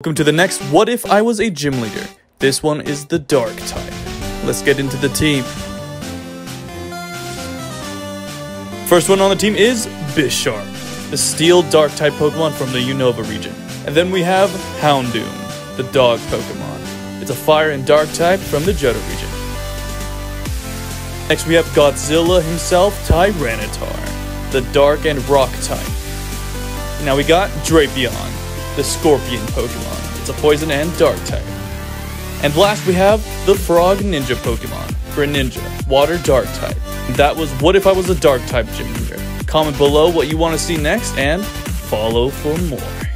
Welcome to the next What If I Was a Gym Leader. This one is the Dark type. Let's get into the team. First one on the team is Bisharp, the Steel Dark type Pokemon from the Unova region. And then we have Houndoom, the Dog Pokemon. It's a Fire and Dark type from the Johto region. Next we have Godzilla himself, Tyranitar, the Dark and Rock type. Now we got Drapion, the Scorpion Pokemon. It's a poison and dark type. And last we have the Frog Ninja Pokemon Greninja, water dark type. That was what if I was a dark type gym leader. Comment below what you want to see next and follow for more.